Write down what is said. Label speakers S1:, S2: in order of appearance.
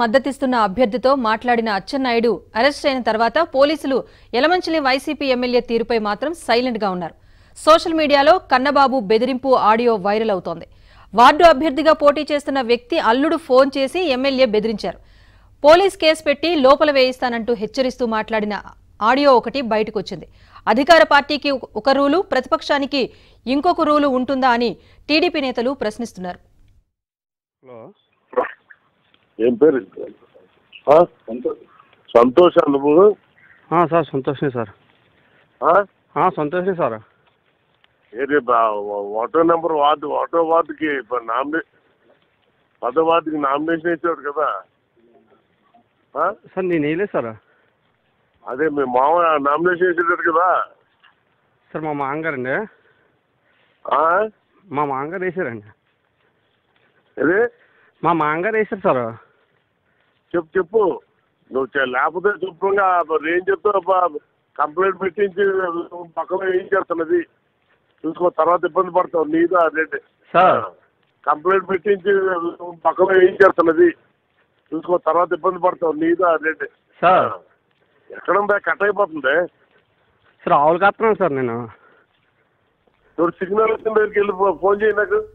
S1: మద్దతిస్తున్న అభ్యర్థితో మాట్లాడిన అచ్చెన్నాయుడు అరెస్ట్ అయిన తర్వాత పోలీసులు యలమంచిలి వైసీపీ ఎమ్మెల్యే తీరుపై మాత్రం సైలెంట్గా ఉన్నారు. సోషల్ మీడియాలో కన్నబాబు బెదిరింపు ఆడియో వైరల్ అవుతోంది. వార్డు అభ్యర్థిగా పోటీ చేస్తున్న వ్యక్తి అల్లుడు ఫోన్ చేసి ఎమ్మెల్యే బెదిరించారు. పోలీస్ కేసు పెట్టి లోపల వేయిస్తానంటూ హెచ్చరిస్తూ మాట్లాడిన ఆడియో ఒకటి బయటకు వచ్చింది అధికార పార్టీకి ఒక రూలు ప్రతిపక్షానికి ఇంకొక రూలు ఉంటుందా అని టీడీపీ నేతలు ప్రశ్నిస్తున్నారు.
S2: ఏం పేరు? సంతోష్ నువ్వు?
S3: సార్ సంతోషమే సార్. సంతోషమే సార్.
S2: ఏది ఆటో నెంబర్ వార్డు ఆటో వార్డుకి నామినే పదో వార్డుకి నామినేషన్ ఇచ్చాడు కదా?
S3: సార్ నేను వేయలేదు సార్.
S2: అదే మీ మామ నామినేషన్ ఇచ్చాడు కదా?
S3: సార్ మా మామగారండి? మా మామగారు వేసారండి.
S2: ఏది?
S3: మా మామగారు వేసారు సార్.
S2: చెప్పు చెప్పు. నువ్వు లేకపోతే శుభ్రంగా ఏం చెప్తావు కంప్లైంట్ పెట్టించి పక్కన ఏం చేస్తున్నది? చూసుకో తర్వాత ఇబ్బంది పడతావు. నీదా అదే
S3: సార్.
S2: కంప్లైంట్ పెట్టించి పక్కన ఏం చేస్తున్నది? చూసుకో తర్వాత ఇబ్బంది పడతావు. నీదా అదే
S3: సార్.
S2: ఎక్కడుందా కట్ అయిపోతుంది?
S3: సార్ ఆవులు కడుతున్నాను సార్ నేను.
S2: సిగ్నల్ వచ్చిన దగ్గరికి వెళ్ళి ఫోన్ చేయి నాకు.